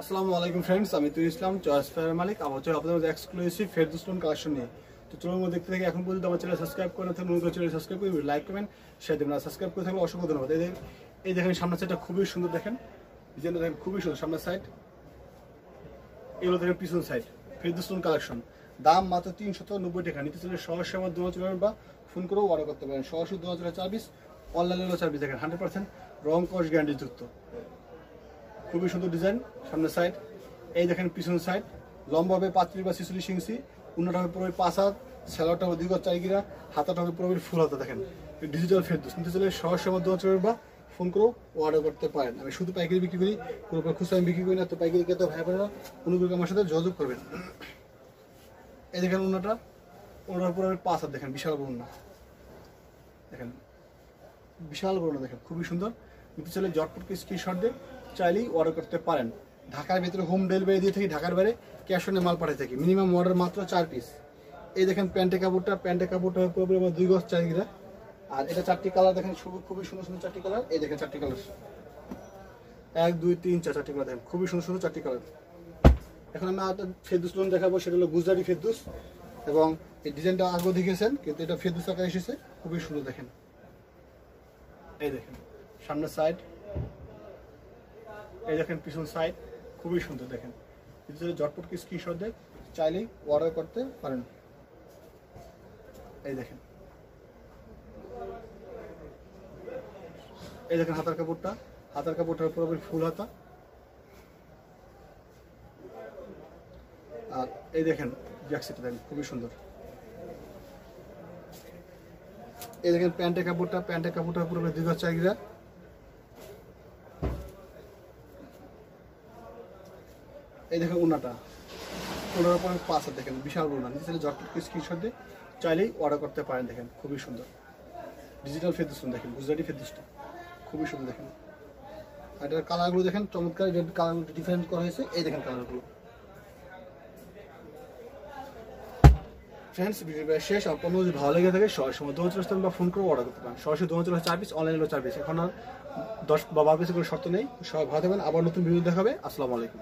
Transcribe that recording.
আসসালামু আলাইকুম ফ্রেন্ডস আমি তুই ইসলাম চয়েস ফেয়ার মালিক। আমার চলে আপনাদের এক্সক্লুসিভ ফেরদুস্টোন কালেকশন নিয়ে। তো চলুন দেখতে থাকি, এখন পর্যন্ত আমার চ্যানেল সাবস্ক্রাইব করে থাকুন নতুন চ্যানেল সাবস্ক্রাইব করে লাইক কমেন্ট শেয়ার দেবেন। আর সাবস্ক্রাইব করে থাকলে অসংখ্য ধন্যবাদ। এই এই দেখেন সামনের সাইডটা খুবই সুন্দর দেখেন। ডিজাইনটা দেখেন খুবই সুন্দর, সামনের সাইড এগুলো দেখেন পিছন সাইড ফেরদুস্টোন কালেকশন দাম মাত্র তিনশত নব্বই টাকা। নিতে চলে সরাসরি আমার দু হাজার বা ফোন করেও অর্ডার করতে পারেন। সরাসরি দু হাজার চার্বিশ অনলাইনে চার্বিশ দেখেন হান্ড্রেড পার্সেন্ট রং কস গ্যারান্টি যুক্ত খুবই সুন্দর ডিজাইন সামনের সাইড এই দেখেন পিছন সাইড লম্বা হবে বা ছিচল্লিশ ইঞ্চি। উন্নটা হবে পুরো পাঁচ হাত। স্যালোয়ারটা হবে দীর্ঘ চারিগিরা হাতাটা হবে পুরো ফুল হাতা, দেখেন। ডিজিটাল ফেরদোস। নিতে চলে দোয়া চলবে বা ফোন করেও অর্ডার করতে পারেন। আমি শুধু পাইকারি বিক্রি করি। কোনো খুচরা আমি বিক্রি করি না। তো পাইকারি তো ভাই বোনেরা অনুগ্রহ আমার সাথে যোগাযোগ করবেন। এই দেখেন উন্নাটা ওনার পুরো পাঁচ হাত, দেখেন, বিশাল বড় উন্না দেখেন, বিশাল বড় দেখেন, খুবই সুন্দর। নিতে চলে জটপটকে স্ক্রিনশট দিয়ে চাইলেই অর্ডার করতে পারেন। ঢাকার ভিতরে হোম ডেলিভারি দিয়ে থাকি, ঢাকার বাইরে ক্যাশ অনে মাল পাঠিয়ে থাকি। মিনিমাম অর্ডার মাত্র চার পিস এই দেখেন প্যান্টের কাপড়টা প্যান্টের কাপড়টা পুরোপুরি আমার দুই গজ গিরা আর এটা চারটি কালার দেখেন খুবই খুবই সুন্দর সুন্দর চারটি কালার এই দেখেন চারটি কালার এক, দুই, তিন, চার, চারটি কালার দেখেন, খুবই সুন্দর সুন্দর চারটি কালার এখন আমি আর ফেরদুস লোন দেখাবো, সেটা হলো গুজরাটি ফেরদুস। এবং এই ডিজাইনটা আগেও দেখেছেন, কিন্তু এটা ফেরদুস আকার এসেছে, খুবই সুন্দর দেখেন। এই দেখেন, সামনের সাইড এই দেখেন পিছন সাইড খুবই সুন্দর দেখেন। যদি জটপটকে স্ক্রিনশট দেয়, চাইলেই অর্ডার করতে পারেন। এই দেখেন। এই দেখেন হাতার কাপড়টা। হাতার কাপড়টার পুরোপুরি ফুল হাতা। আর এই দেখেন জ্যাকসিটা দেখেন, খুবই সুন্দর। এই দেখেন প্যান্টের কাপড়টা প্যান্টের কাপড়টা পুরোপুরি দীর্ঘ চাহিদা এই দেখেন উনাটা ওনার উপর পাঁচ হাত দেখেন, বিশাল উনা নিচে চাইলে স্ক্রিনশট দিয়ে চাইলেই অর্ডার করতে পারেন দেখেন, খুবই সুন্দর। ডিজিটাল ফেদুস্টন দেখেন, গুজরাটি ফেদুসটা খুবই সুন্দর দেখেন। আর এটার কালারগুলো দেখেন, চমৎকার কালারগুলো ডিফারেন্ট করা হয়েছে। এই দেখেন কালারগুলো ফ্রেন্ডস ভিডিওটা শেষ। আর কোনো যদি ভালো লেগে থাকে, সরাসরি সময় চলে আসতে বা ফোন করে অর্ডার করতে পারেন। সরাসরি দোকান চলে চার পিস অনলাইনে চার পিস এখন আর দশ বা বারো পিসের কোনো শর্ত নেই। সবাই ভালো থাকবেন। আবার নতুন ভিডিও দেখাবে। আসসালামু আলাইকুম।